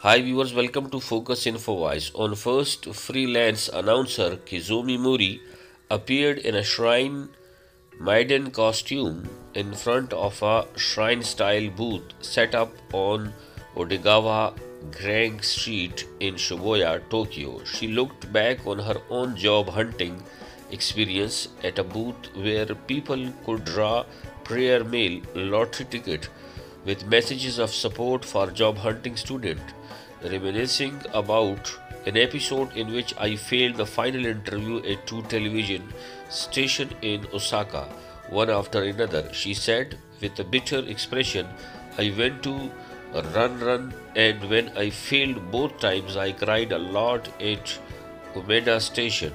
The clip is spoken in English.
Hi viewers, welcome to Focus Info Voice. On first, freelance announcer Kasumi Mori appeared in a shrine maiden costume in front of a shrine-style booth set up on Udagawa Grand Street in Shibuya, Tokyo. She looked back on her own job hunting experience at a booth where people could draw prayer mail lottery ticket with messages of support for job hunting student reminiscing about an episode in which I failed the final interview at two television station in Osaka. One after another she said with a bitter expression I went to run run and when I failed both times I cried a lot at Umeda station